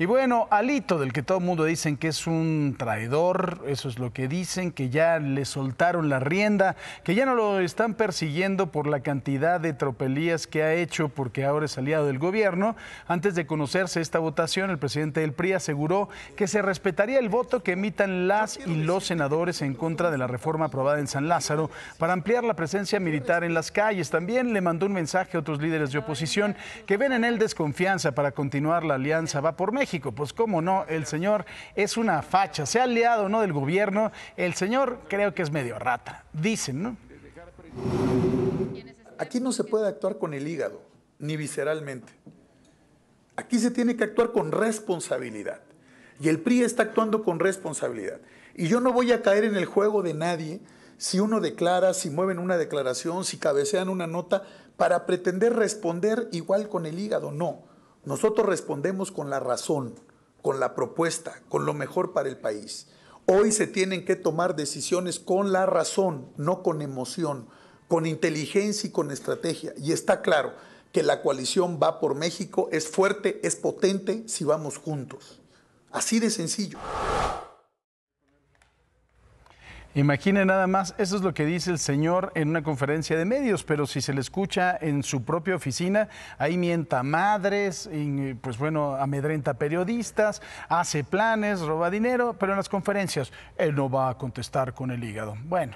Y bueno, Alito, del que todo el mundo dicen que es un traidor, eso es lo que dicen, que ya le soltaron la rienda, que ya no lo están persiguiendo por la cantidad de tropelías que ha hecho porque ahora es aliado del gobierno. Antes de conocerse esta votación, el presidente del PRI aseguró que se respetaría el voto que emitan las y los senadores en contra de la reforma aprobada en San Lázaro para ampliar la presencia militar en las calles. También le mandó un mensaje a otros líderes de oposición que ven en él desconfianza para continuar la alianza Va por México. Pues cómo no, el señor es una facha, se ha aliado no del gobierno, el señor creo que es medio rata, dicen, ¿no? Aquí no se puede actuar con el hígado, ni visceralmente. Aquí se tiene que actuar con responsabilidad. Y el PRI está actuando con responsabilidad. Y yo no voy a caer en el juego de nadie si uno declara, si mueven una declaración, si cabecean una nota, para pretender responder igual con el hígado. No. Nosotros respondemos con la razón, con la propuesta, con lo mejor para el país. Hoy se tienen que tomar decisiones con la razón, no con emoción, con inteligencia y con estrategia. Y está claro que la coalición va por México, es fuerte, es potente si vamos juntos. Así de sencillo. Imagine nada más, eso es lo que dice el señor en una conferencia de medios, pero si se le escucha en su propia oficina, ahí mienta madres, y, pues bueno, amedrenta periodistas, hace planes, roba dinero, pero en las conferencias él no va a contestar con el hígado. Bueno.